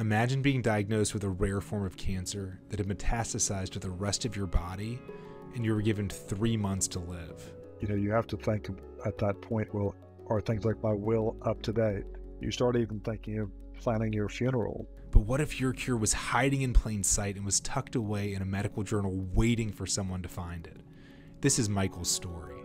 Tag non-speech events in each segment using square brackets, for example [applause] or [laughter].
Imagine being diagnosed with a rare form of cancer that had metastasized to the rest of your body and you were given three months to live. You know, you have to think at that point, well, are things like my will up to date? You start even thinking of planning your funeral. But what if your cure was hiding in plain sight and was tucked away in a medical journal waiting for someone to find it? This is Michael's story.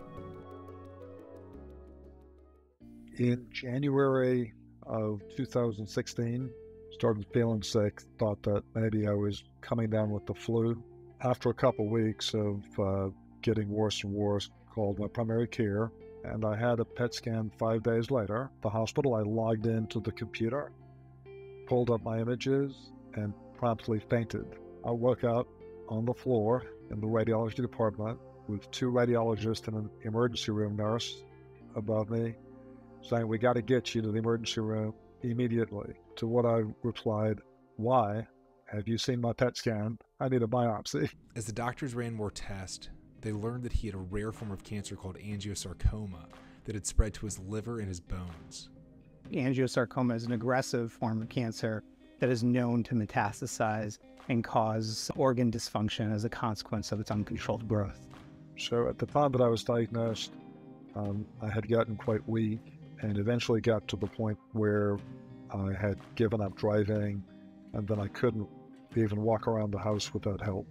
In January of 2016, started feeling sick, thought that maybe I was coming down with the flu. After a couple of weeks of uh, getting worse and worse, called my primary care, and I had a PET scan five days later. The hospital, I logged into the computer, pulled up my images, and promptly fainted. I woke up on the floor in the radiology department with two radiologists and an emergency room nurse above me saying, We got to get you to the emergency room immediately. To what I replied, Why? Have you seen my PET scan? I need a biopsy. [laughs] As the doctors ran more tests, they learned that he had a rare form of cancer called angiosarcoma that had spread to his liver and his bones. Angiosarcoma is an aggressive form of cancer that is known to metastasize and cause organ dysfunction as a consequence of its uncontrolled growth. So, at the time that I was diagnosed, um, I had gotten quite weak and eventually got to the point where I had given up driving and then I couldn't even walk around the house without help.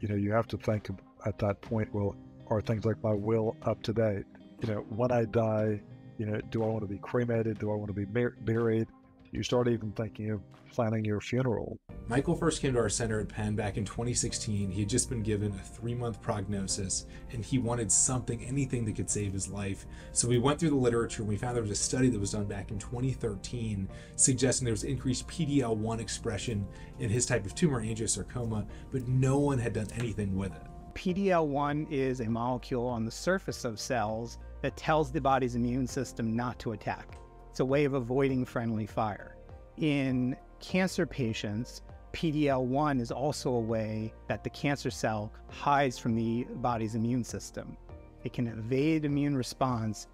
You know, you have to think at that point, well, are things like my will up to date? You know, when I die, you know, do I want to be cremated? Do I want to be buried? You start even thinking of planning your funeral. Michael first came to our center at Penn back in 2016. He had just been given a three month prognosis and he wanted something, anything that could save his life. So we went through the literature and we found there was a study that was done back in 2013 suggesting there was increased PD-L one expression in his type of tumor, angiosarcoma, but no one had done anything with it. PD-L1 is a molecule on the surface of cells that tells the body's immune system not to attack. It's a way of avoiding friendly fire. In cancer patients, PD-L1 is also a way that the cancer cell hides from the body's immune system. It can evade immune response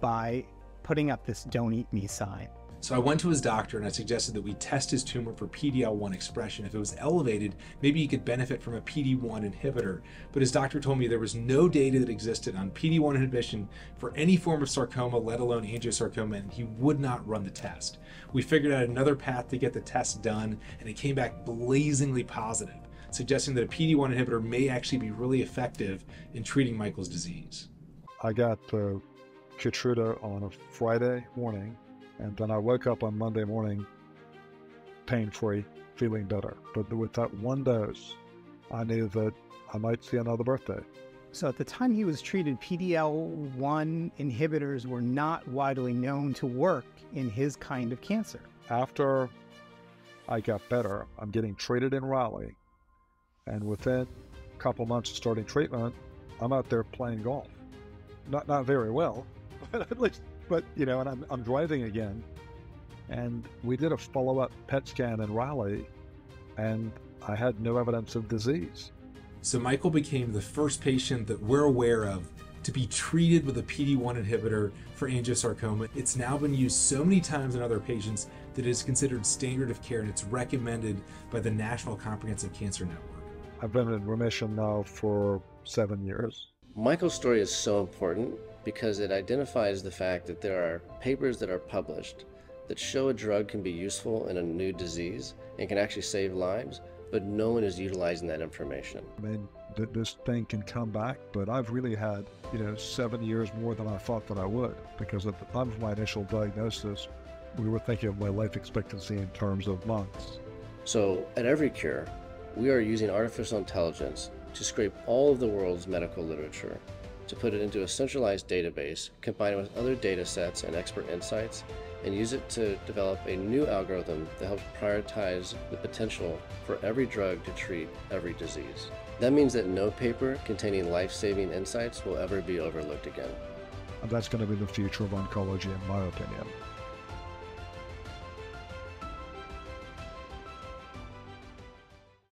by putting up this don't eat me sign. So I went to his doctor and I suggested that we test his tumor for PD-L1 expression. If it was elevated, maybe he could benefit from a PD-1 inhibitor. But his doctor told me there was no data that existed on PD-1 inhibition for any form of sarcoma, let alone angiosarcoma, and he would not run the test. We figured out another path to get the test done, and it came back blazingly positive, suggesting that a PD-1 inhibitor may actually be really effective in treating Michael's disease. I got uh, Keytruda on a Friday morning and then I woke up on Monday morning pain free, feeling better. But with that one dose, I knew that I might see another birthday. So at the time he was treated, PD-L1 inhibitors were not widely known to work in his kind of cancer. After I got better, I'm getting treated in Raleigh. And within a couple months of starting treatment, I'm out there playing golf. Not not very well, [laughs] but at least but, you know, and I'm, I'm driving again. And we did a follow up PET scan in Raleigh, and I had no evidence of disease. So Michael became the first patient that we're aware of to be treated with a PD-1 inhibitor for angiosarcoma. It's now been used so many times in other patients that it is considered standard of care and it's recommended by the National Comprehensive Cancer Network. I've been in remission now for seven years. Michael's story is so important because it identifies the fact that there are papers that are published that show a drug can be useful in a new disease and can actually save lives, but no one is utilizing that information. I mean, th- this thing can come back, but I've really had, you know, seven years more than I thought that I would, because at the time of my initial diagnosis, we were thinking of my life expectancy in terms of months. So, at Every Cure, we are using artificial intelligence to scrape all of the world's medical literature to put it into a centralized database, combine it with other data sets and expert insights, and use it to develop a new algorithm that helps prioritize the potential for every drug to treat every disease. That means that no paper containing life saving insights will ever be overlooked again. And that's going to be the future of oncology, in my opinion.